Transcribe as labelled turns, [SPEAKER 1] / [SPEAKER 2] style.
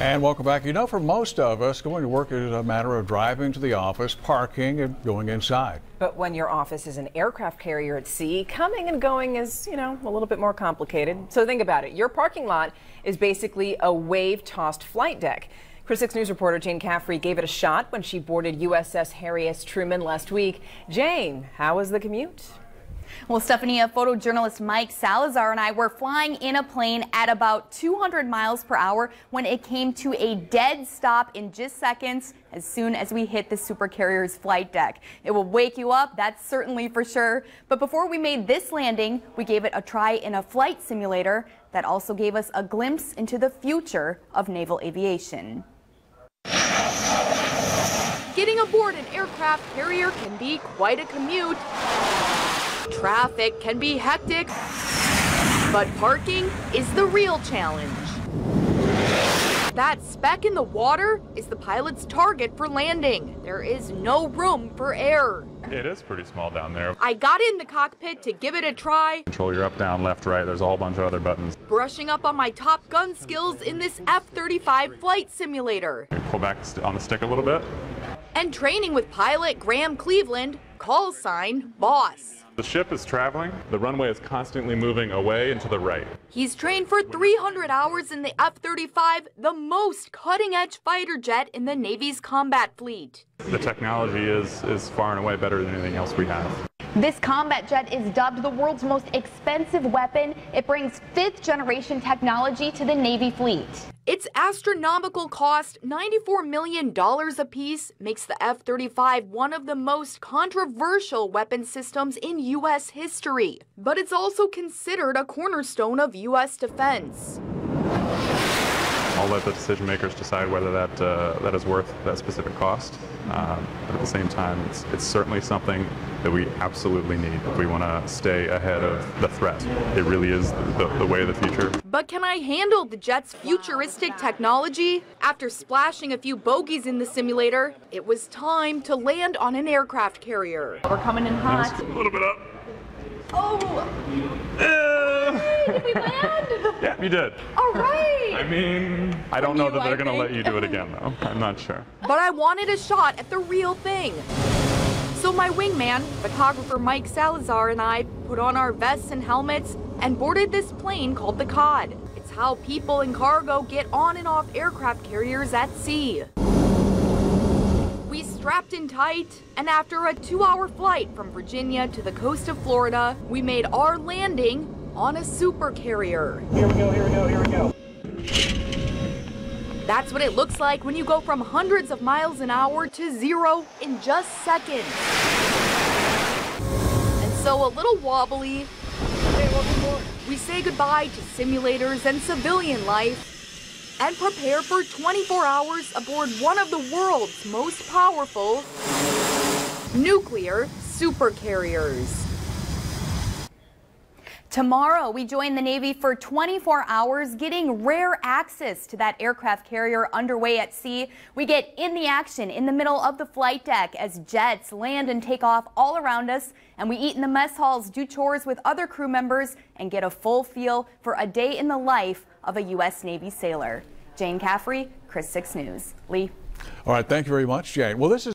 [SPEAKER 1] And welcome back. You know, for most of us, going to work is a matter of driving to the office, parking, and going inside.
[SPEAKER 2] But when your office is an aircraft carrier at sea, coming and going is, you know, a little bit more complicated. So think about it. Your parking lot is basically a wave tossed flight deck. KRIS 6 News reporter Jane Caffrey gave it a shot when she boarded USS Harry S. Truman last week. Jane, how was the commute?
[SPEAKER 3] Well, Stephanie, a photojournalist Mike Salazar and I were flying in a plane at about 200 miles per hour when it came to a dead stop in just seconds as soon as we hit the supercarrier's flight deck. It will wake you up, that's certainly for sure. But before we made this landing, we gave it a try in a flight simulator that also gave us a glimpse into the future of naval aviation.
[SPEAKER 4] Getting aboard an aircraft carrier can be quite a commute. Traffic can be hectic, but parking is the real challenge. That speck in the water is the pilot's target for landing. There is no room for error.
[SPEAKER 5] It is pretty small down there.
[SPEAKER 4] I got in the cockpit to give it a try.
[SPEAKER 5] Control your up, down, left, right. There's a whole bunch of other buttons.
[SPEAKER 4] Brushing up on my Top Gun skills in this F-35 flight simulator.
[SPEAKER 5] Pull back on the stick a little bit.
[SPEAKER 4] And training with pilot Graham Cleveland, call sign boss.
[SPEAKER 5] The ship is traveling. The runway is constantly moving away and to the right.
[SPEAKER 4] He's trained for 300 hours in the F 35, the most cutting edge fighter jet in the Navy's combat fleet.
[SPEAKER 5] The technology is, is far and away better than anything else we have.
[SPEAKER 3] This combat jet is dubbed the world's most expensive weapon. It brings fifth generation technology to the Navy fleet.
[SPEAKER 4] Its astronomical cost, $94 million apiece, makes the F 35 one of the most controversial weapon systems in U.S. history. But it's also considered a cornerstone of U.S. defense.
[SPEAKER 5] I'll let the decision makers decide whether that uh, that is worth that specific cost. Um, but at the same time, it's, it's certainly something that we absolutely need if we want to stay ahead of the threat. It really is the, the way of the future.
[SPEAKER 4] But can I handle the jet's futuristic technology? After splashing a few bogeys in the simulator, it was time to land on an aircraft carrier.
[SPEAKER 3] We're coming in hot.
[SPEAKER 5] A little bit up.
[SPEAKER 3] Oh! Uh, did we land?
[SPEAKER 5] Yeah, you did.
[SPEAKER 3] All right.
[SPEAKER 5] I mean, I don't know that they're going to let you do it again, though. I'm not sure.
[SPEAKER 4] But I wanted a shot at the real thing. So my wingman, photographer Mike Salazar, and I put on our vests and helmets and boarded this plane called the COD. It's how people and cargo get on and off aircraft carriers at sea. We strapped in tight, and after a two-hour flight from Virginia to the coast of Florida, we made our landing on a super carrier.
[SPEAKER 1] Here we go, here we go, here we go.
[SPEAKER 4] That's what it looks like when you go from hundreds of miles an hour to zero in just seconds. And so a little wobbly, we say goodbye to simulators and civilian life and prepare for 24 hours aboard one of the world's most powerful nuclear supercarriers.
[SPEAKER 3] Tomorrow, we join the Navy for 24 hours, getting rare access to that aircraft carrier underway at sea. We get in the action in the middle of the flight deck as jets land and take off all around us, and we eat in the mess halls, do chores with other crew members, and get a full feel for a day in the life of a U.S. Navy sailor. Jane Caffrey, KRIS 6 News. Lee.
[SPEAKER 1] All right, thank you very much, Jane. Well, this is